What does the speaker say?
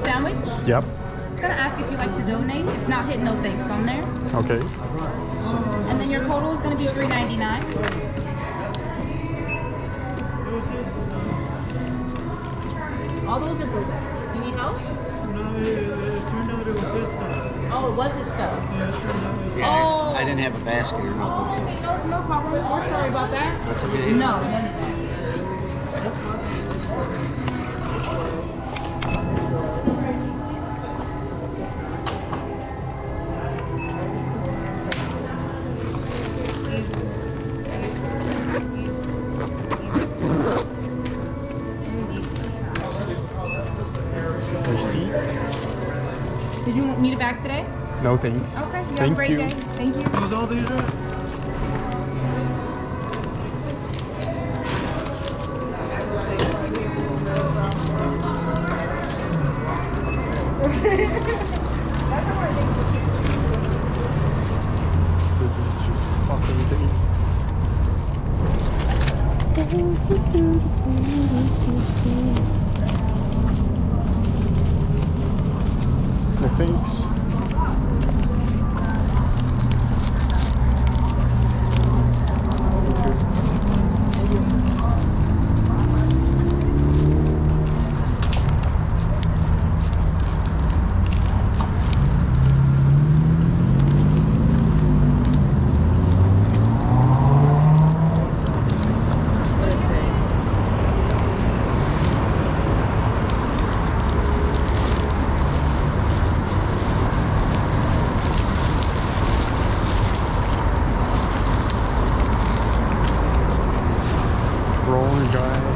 sandwich. Yep. It's gonna ask if you like to donate. If not, hit no thanks on there. Okay. And then your total is gonna be $3.99. All those are blueberries. You need help? No, it, it turned out it was his stuff. Oh, it was his stuff. Yeah, it turned out it Yeah, I- Oh. I didn't have a basket or nothing. Okay, no, no problem. We're sorry about that. That's okay. No, none of that. Did you need a bag today? No, thanks. Okay, you Thank have a great you. day. Thank you. All these uh, this is just fucking deep. enjoy.